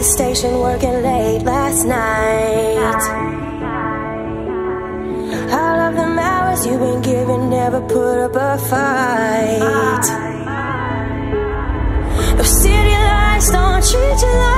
the station working late last night. All of them hours you've been giving never put up a fight. The city lights don't treat you like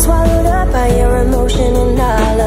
swallowed up by your emotion and all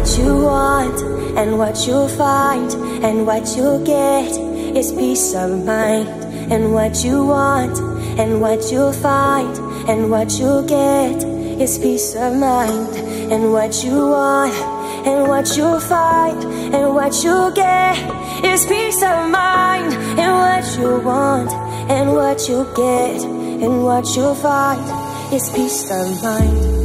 what you want, and what you'll find, and what you'll get is peace of mind. And what you want, and what you'll find, and what you'll get is peace of mind. And what you want, and what you'll find, and what you'll get is peace of mind. And what you want, and what you'll get, and what you'll find is peace of mind.